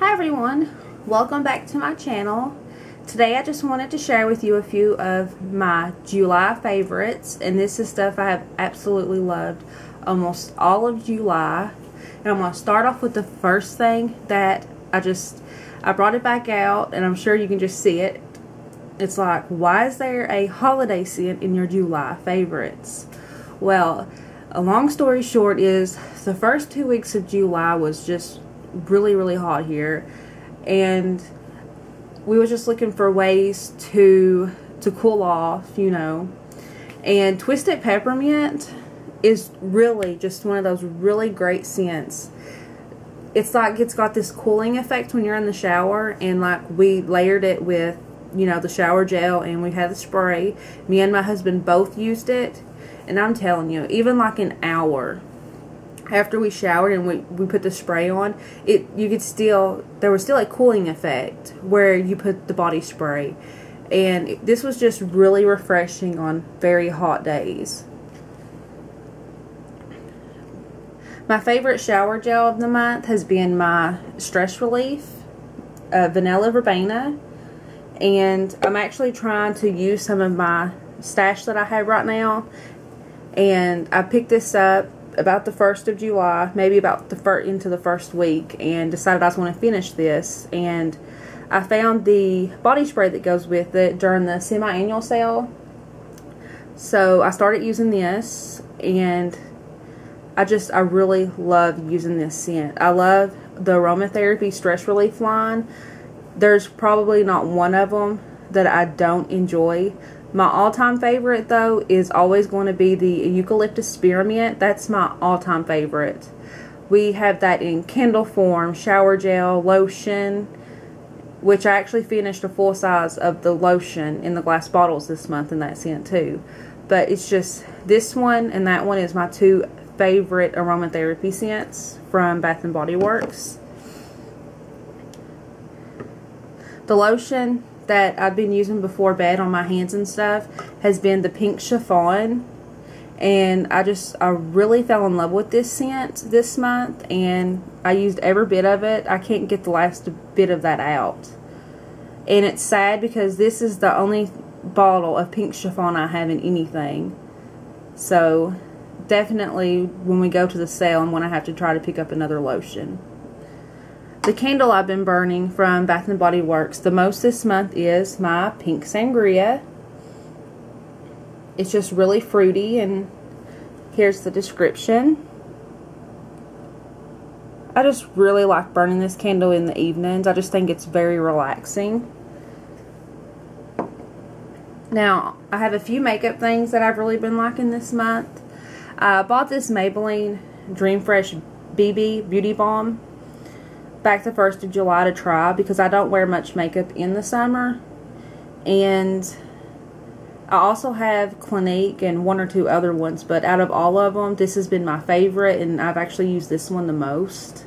Hi everyone, welcome back to my channel. Today I just wanted to share with you a few of my July favorites and this is stuff I have absolutely loved almost all of July. And I'm going to start off with the first thing that I just, I brought it back out and I'm sure you can just see it. It's like, why is there a holiday scent in your July favorites? Well, a long story short is the first two weeks of July was just really really hot here. And we were just looking for ways to to cool off you know. And twisted peppermint is really just one of those really great scents. It's like it's got this cooling effect when you're in the shower and like we layered it with you know the shower gel and we had the spray. Me and my husband both used it. And i'm telling you even like an hour after we showered and we, we put the spray on, it you could still there was still a cooling effect where you put the body spray. And this was just really refreshing on very hot days. My favorite shower gel of the month has been my Stress Relief uh, Vanilla Verbena. And I'm actually trying to use some of my stash that I have right now. And I picked this up about the first of July, maybe about the first into the first week, and decided I was going to finish this. And I found the body spray that goes with it during the semi-annual sale. So I started using this, and I just I really love using this scent. I love the aromatherapy stress relief line. There's probably not one of them that I don't enjoy. My all-time favorite, though, is always going to be the Eucalyptus Spearmint. That's my all-time favorite. We have that in candle form, shower gel, lotion, which I actually finished a full size of the lotion in the glass bottles this month in that scent, too. But it's just, this one and that one is my two favorite aromatherapy scents from Bath & Body Works. The lotion that I've been using before bed on my hands and stuff has been the pink chiffon. And I just I really fell in love with this scent this month and I used every bit of it. I can't get the last bit of that out. And it's sad because this is the only bottle of pink chiffon I have in anything. So definitely when we go to the sale I'm going to have to try to pick up another lotion the candle I've been burning from Bath & Body Works the most this month is my Pink Sangria. It's just really fruity and here's the description. I just really like burning this candle in the evenings. I just think it's very relaxing. Now, I have a few makeup things that I've really been liking this month. I bought this Maybelline Dream Fresh BB Beauty Balm back the 1st of July to try because I don't wear much makeup in the summer. And I also have Clinique and one or two other ones, but out of all of them, this has been my favorite, and I've actually used this one the most.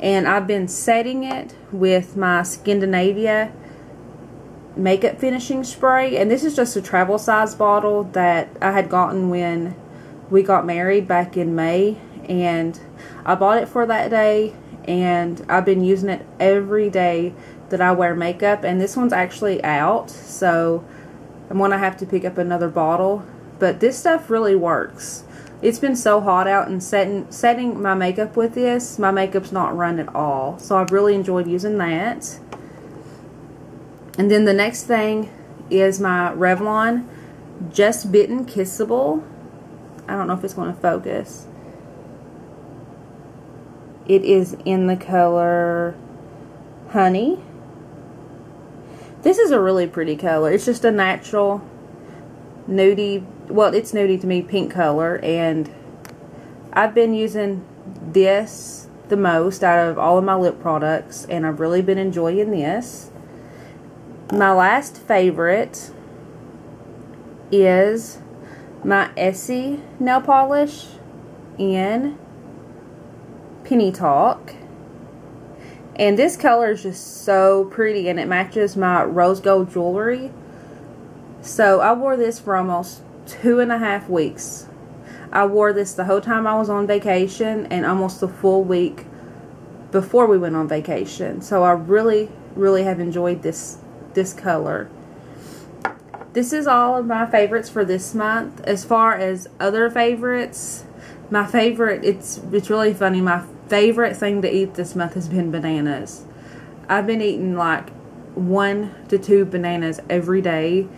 And I've been setting it with my Skindinavia makeup finishing spray, and this is just a travel size bottle that I had gotten when we got married back in May, and I bought it for that day, and I've been using it every day that I wear makeup and this one's actually out so I'm going to have to pick up another bottle but this stuff really works. It's been so hot out and setting setting my makeup with this my makeup's not run at all so I've really enjoyed using that. And then the next thing is my Revlon Just Bitten Kissable. I don't know if it's going to focus it is in the color Honey. This is a really pretty color. It's just a natural nudie, well, it's nudie to me, pink color. And I've been using this the most out of all of my lip products. And I've really been enjoying this. My last favorite is my Essie nail polish in Penny Talk. And this color is just so pretty and it matches my rose gold jewelry. So I wore this for almost two and a half weeks. I wore this the whole time I was on vacation and almost the full week before we went on vacation. So I really, really have enjoyed this this color. This is all of my favorites for this month. As far as other favorites, my favorite, it's, it's really funny, my favorite thing to eat this month has been bananas. I've been eating like one to two bananas every day.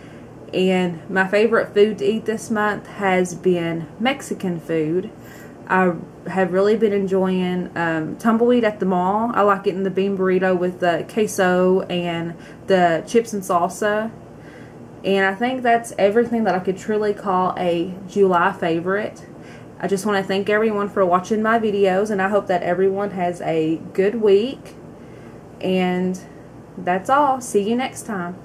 And my favorite food to eat this month has been Mexican food. I have really been enjoying um, tumbleweed at the mall. I like getting the bean burrito with the queso and the chips and salsa. And I think that's everything that I could truly call a July favorite. I just want to thank everyone for watching my videos and I hope that everyone has a good week. And that's all. See you next time.